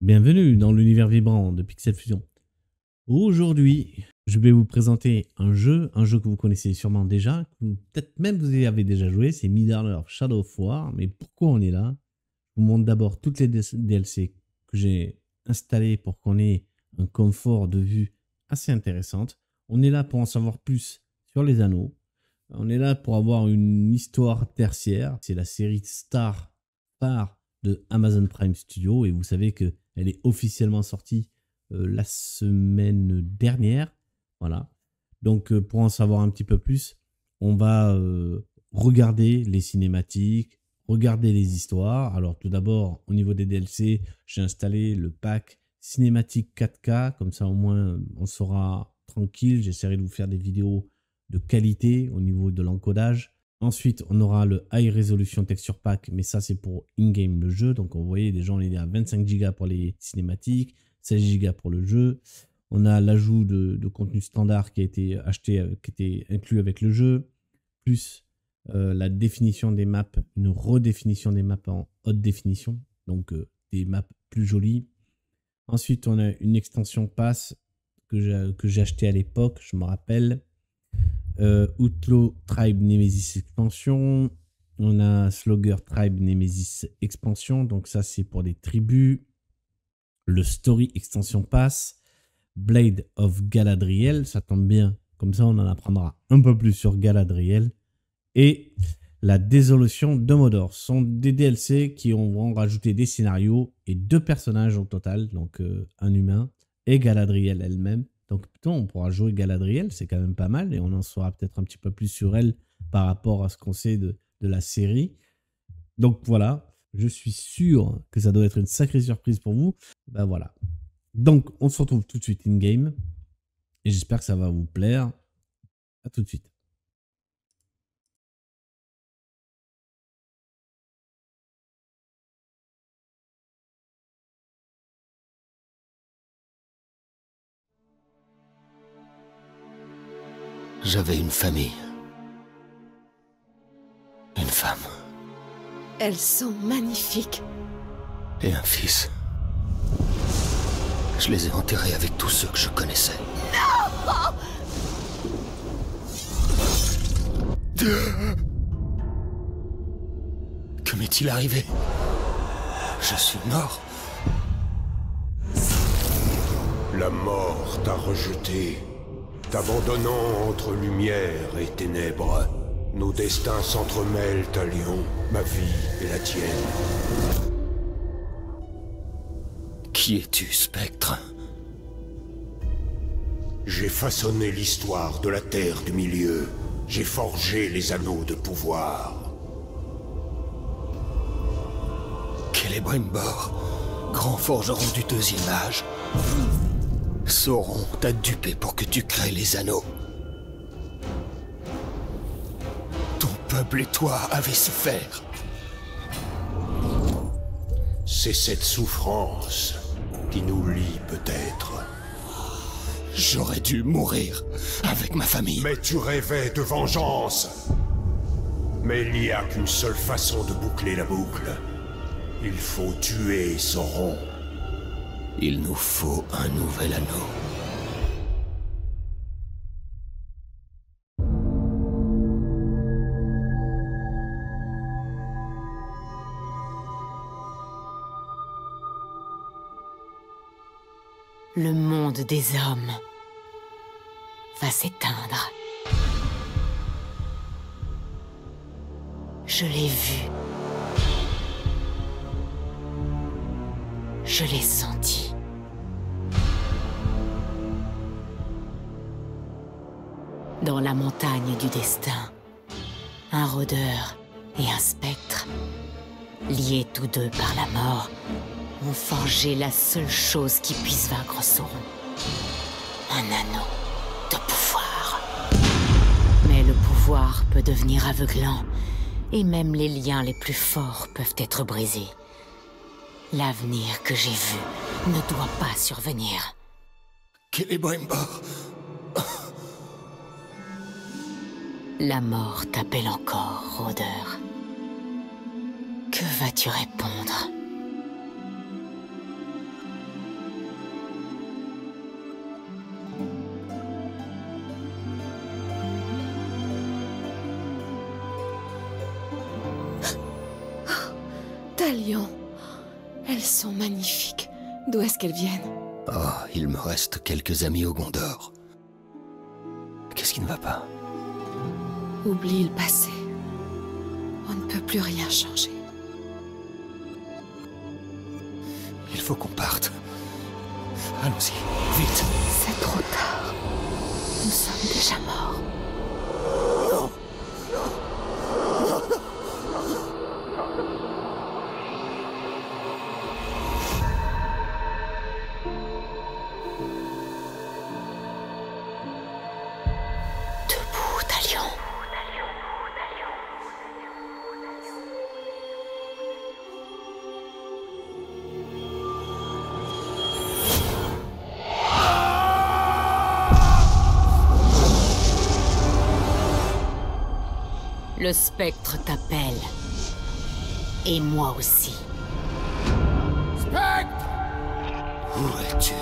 Bienvenue dans l'univers vibrant de Pixel Fusion. Aujourd'hui, je vais vous présenter un jeu, un jeu que vous connaissez sûrement déjà, peut-être même vous y avez déjà joué, c'est Middle Shadow of War. Mais pourquoi on est là? Je vous montre d'abord toutes les DLC que j'ai installées pour qu'on ait un confort de vue assez intéressante. On est là pour en savoir plus sur les anneaux. On est là pour avoir une histoire tertiaire. C'est la série Star par de Amazon Prime Studio et vous savez que elle est officiellement sortie euh, la semaine dernière. Voilà. Donc euh, pour en savoir un petit peu plus, on va euh, regarder les cinématiques, regarder les histoires. Alors tout d'abord, au niveau des DLC, j'ai installé le pack cinématique 4K, comme ça au moins on sera tranquille. J'essaierai de vous faire des vidéos de qualité au niveau de l'encodage. Ensuite, on aura le High Resolution Texture Pack, mais ça c'est pour in-game le jeu. Donc, vous voyez, gens, il est à 25 Go pour les cinématiques, 16 Go pour le jeu. On a l'ajout de, contenu standard qui a été acheté, euh, qui était inclus avec le jeu, plus euh, la définition des maps, une redéfinition des maps en haute définition, donc euh, des maps plus jolies. Ensuite, on a une extension pass que j'ai acheté à l'époque, je me rappelle, euh, Outlaw Tribe Nemesis Expansion. On a Slogger Tribe Nemesis Expansion. Donc ça, c'est pour les tribus. Le Story Extension Pass. Blade of Galadriel. Ça tombe bien. Comme ça, on en apprendra un peu plus sur Galadriel. Et la Désolution de Modor. Ce sont des DLC qui vont rajouter des scénarios et deux personnages au total. Donc euh, un humain et Galadriel elle-même. Donc on pourra jouer Galadriel, c'est quand même pas mal, et on en saura peut-être un petit peu plus sur elle par rapport à ce qu'on sait de, la série. Donc voilà, je suis sûr que ça doit être une sacrée surprise pour vous. Ben voilà. Donc on se retrouve tout de suite in-game, et j'espère que ça va vous plaire. À tout de suite. J'avais une famille. Une femme. Elles sont magnifiques. Et un fils. Je les ai enterrés avec tous ceux que je connaissais. Non Que m'est-il arrivé? Je suis mort. La mort t'a rejeté T'abandonnant entre lumière et ténèbres, nos destins s'entremêlent à Lyon, ma vie et la tienne. Qui es-tu, spectre? J'ai façonné l'histoire de la Terre du Milieu. J'ai forgé les anneaux de pouvoir. Celebrimbor, grand forgeron du deuxième âge Sauron t'a dupé pour que tu crées les anneaux. Ton peuple et toi avez souffert. C'est cette souffrance qui nous lie peut-être. J'aurais dû mourir avec ma famille. Mais tu rêvais de vengeance. Mais il n'y a qu'une seule façon de boucler la boucle. Il faut tuer Sauron. Il nous faut un nouvel anneau. Le monde des hommes va s'éteindre. Je l'ai vu. Je l'ai senti. Dans la montagne du destin, un rôdeur et un spectre, liés tous deux par la mort, ont forgé la seule chose qui puisse vaincre Sauron. Un anneau de pouvoir. Mais le pouvoir peut devenir aveuglant, et même les liens les plus forts peuvent être brisés. L'avenir que j'ai vu ne doit pas survenir. La mort t'appelle encore, rôdeur. Que vas-tu répondre? Talion Elles sont magnifiques. D'où est-ce qu'elles viennent? Oh, il me reste quelques amis au Gondor. Qu'est-ce qui ne va pas? Oublie le passé. On ne peut plus rien changer. Il faut qu'on parte. Allons-y, vite. C'est trop tard. Nous sommes déjà morts. Le spectre t'appelle. Et moi aussi. Où es-tu?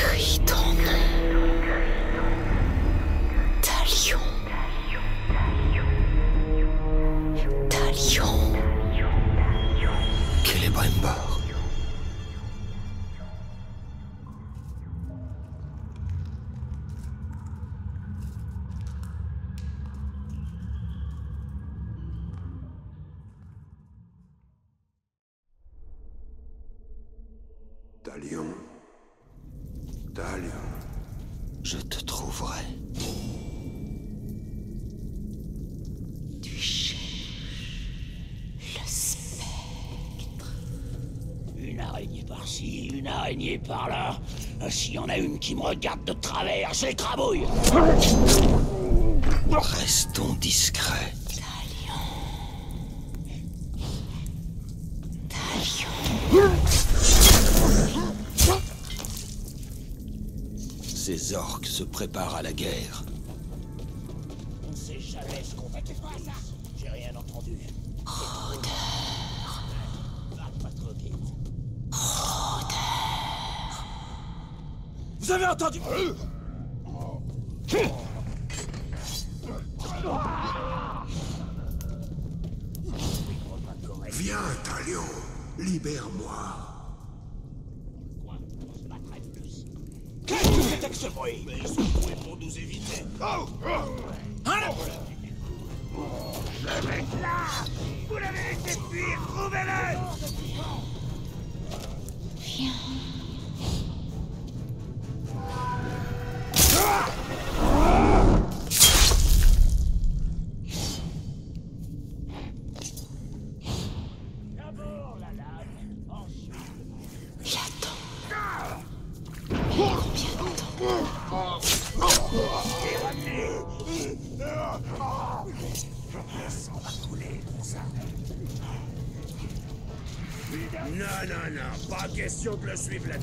Il crie Je te trouverai. Tu cherches le spectre. Une araignée par-ci, une araignée par-là. S'il y en a une qui me regarde de travers, j'écrabouille Restons discrets. Ces orques se préparent à la guerre. On sait jamais ce qu'on va te faire. J'ai rien entendu. Rôdeur. Parle pas trop vite. Rôdeur. Vous avez entendu Viens, Talion. Libère-moi. Que ce bruit Mais ils sont doués pour nous éviter. Oh Hein Le mec là Vous l'avez laissé fuir Trouvez-le Viens. Question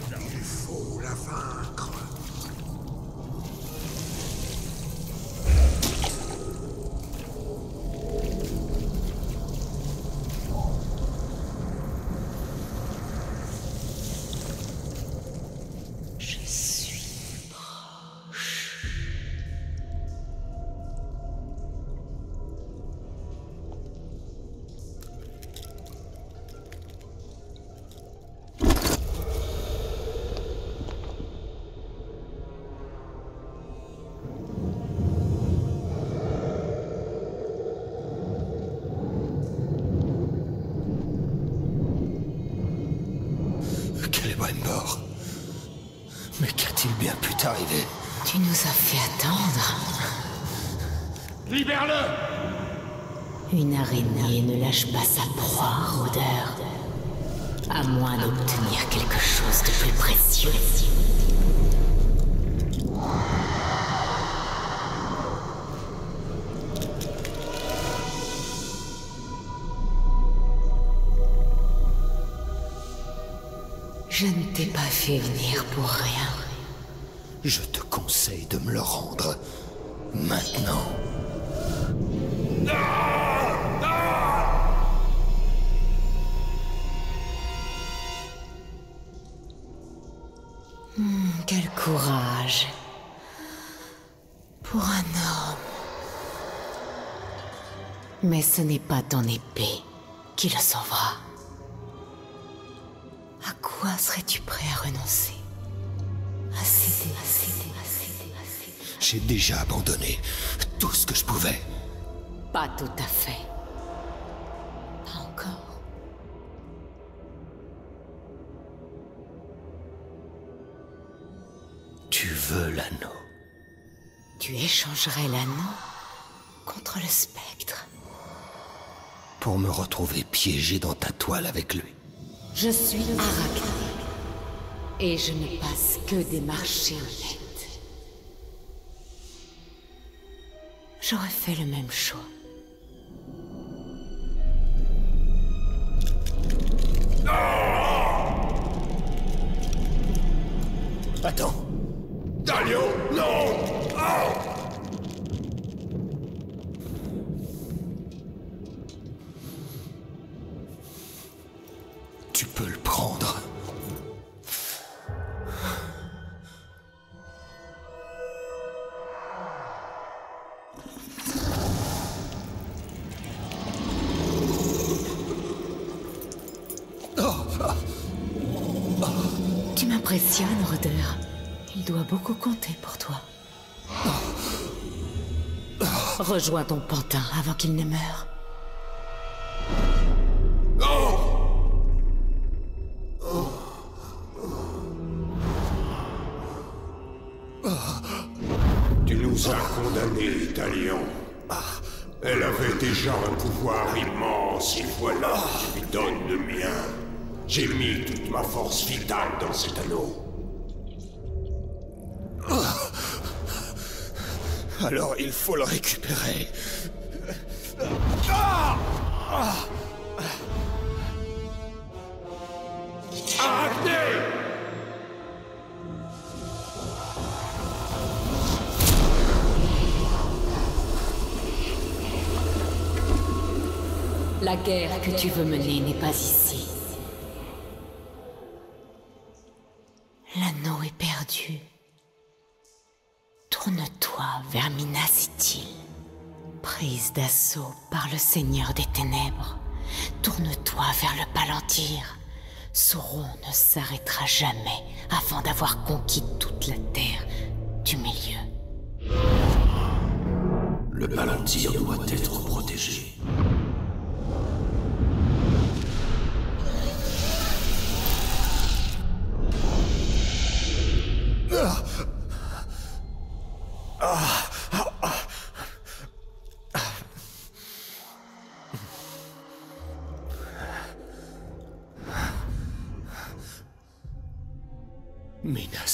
Celebrimbor. Mais qu'a-t-il bien pu t'arriver Tu nous as fait attendre. Libère-le Une araignée ne lâche pas sa proie, rôdeur. À moins d'obtenir quelque chose de plus précieux. Je ne t'ai pas fait venir pour rien. Je te conseille de me le rendre. Maintenant. Hmm, quel courage. Pour un homme. Mais ce n'est pas ton épée qui le sauvera. Serais-tu prêt à renoncer? À céder, à céder, à céder, à céder. J'ai déjà abandonné tout ce que je pouvais. Pas tout à fait. Pas encore. Tu veux l'anneau Tu échangerais l'anneau contre le spectre. pour me retrouver piégé dans ta toile avec lui. Je suis Arachne. Et je ne passe que des marchés honnêtes. J'aurais fait le même choix. Tu peux le prendre. Tu m'impressionnes, Rôdeur. Il doit beaucoup compter pour toi. Rejoins ton pantin avant qu'il ne meure. Nous as condamnés, Talion. Elle avait déjà un pouvoir immense, et voilà, je lui donne le mien. J'ai mis toute ma force vitale dans cet anneau. Alors il faut le récupérer. Arachné La guerre que tu veux mener n'est pas ici. L'anneau est perdu. Tourne-toi vers Minas Ithil. Prise d'assaut par le Seigneur des Ténèbres, tourne-toi vers le Palantir. Sauron ne s'arrêtera jamais avant d'avoir conquis toute la terre du milieu. Le Palantir doit être protégé.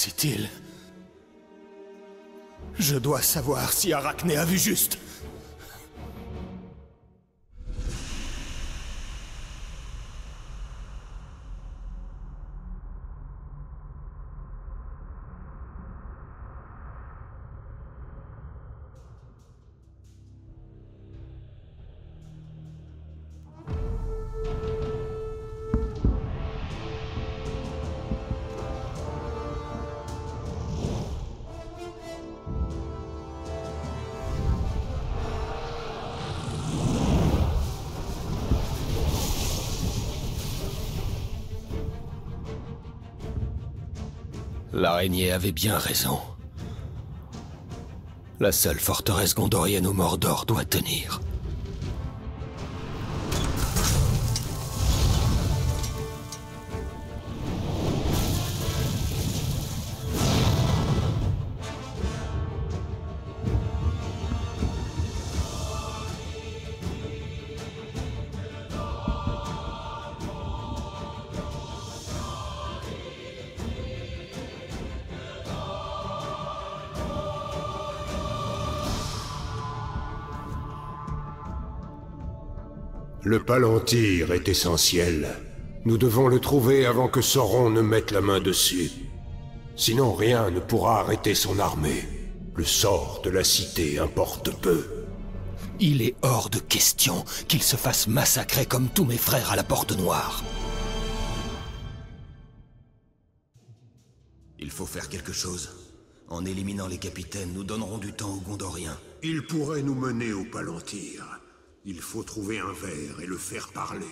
Minas Ithil. Je dois savoir si Arachné a vu juste. L'araignée avait bien raison. La seule forteresse gondorienne au Mordor doit tenir. Palantir est essentiel, Nous devons le trouver avant que Sauron ne mette la main dessus. Sinon rien ne pourra arrêter son armée. Le sort de la cité importe peu. Il est hors de question qu'il se fasse massacrer comme tous mes frères à la Porte Noire. Il faut faire quelque chose. En éliminant les capitaines, nous donnerons du temps aux Gondoriens. Il pourrait nous mener au Palantir. Il faut trouver un verre et le faire parler.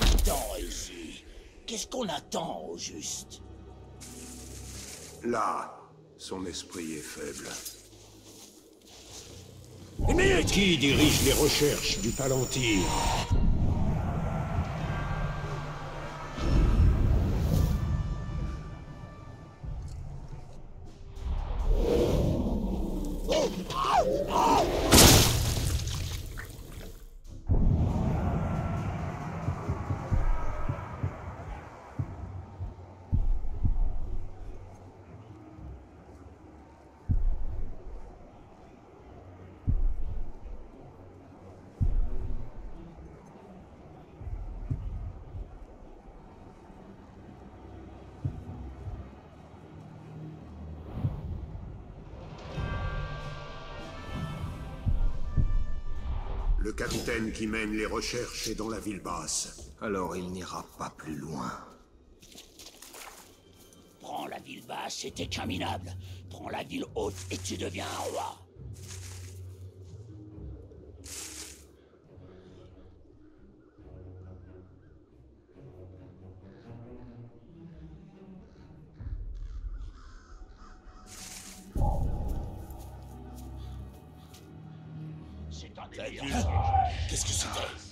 Attends ici. Qu'est-ce qu'on attend au juste? Là, son esprit est faible. Qui dirige les recherches du Palantir? Capitaine qui mène les recherches est dans la ville basse. Alors il n'ira pas plus loin. Prends la ville basse, c'était qu'un minable. Prends la ville haute et tu deviens un roi. Qu'est-ce que c'était?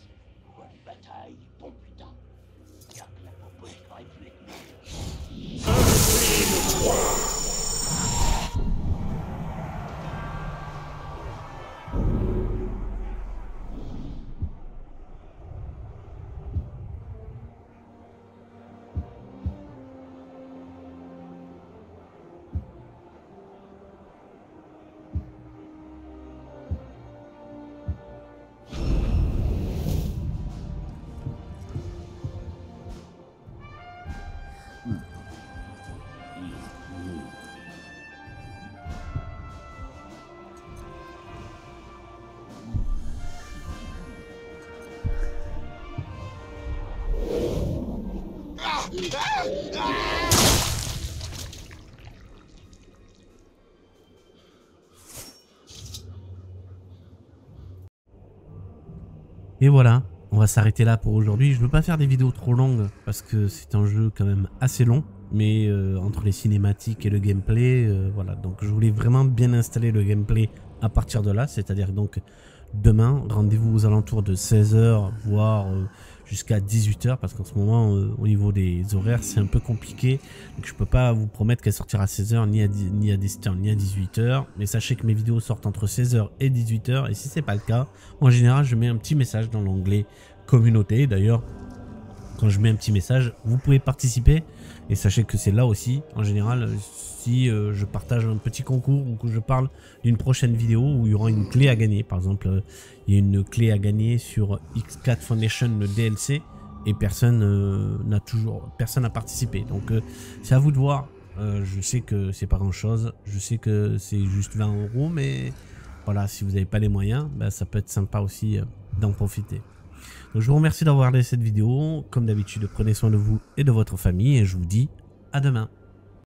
Et voilà, on va s'arrêter là pour aujourd'hui. Je veux pas faire des vidéos trop longues parce que c'est un jeu quand même assez long. Mais euh, entre les cinématiques et le gameplay, euh, voilà. Donc je voulais vraiment bien installer le gameplay à partir de là. C'est-à-dire donc demain, rendez-vous aux alentours de 16h, voire euh, jusqu'à 18h. Parce qu'en ce moment, euh, au niveau des horaires, c'est un peu compliqué. Donc je peux pas vous promettre qu'elle sortira à 16h, ni à, 10 ni à 17h, ni à 18h. Mais sachez que mes vidéos sortent entre 16h et 18h. Et si c'est pas le cas, en général, je mets un petit message dans l'onglet communauté. D'ailleurs, quand je mets un petit message, vous pouvez participer. Et sachez que c'est là aussi, en général, si euh, je partage un petit concours ou que je parle d'une prochaine vidéo où il y aura une clé à gagner. Par exemple, euh, il y a une clé à gagner sur X4 Foundation, le DLC, et personne euh, n'a toujours, personne n'a participé. Donc, euh, c'est à vous de voir. Euh, je sais que c'est pas grand chose. Je sais que c'est juste 20 euros, mais voilà, si vous n'avez pas les moyens, ben, ça peut être sympa aussi d'en profiter. Je vous remercie d'avoir regardé cette vidéo. Comme d'habitude, prenez soin de vous et de votre famille et je vous dis à demain.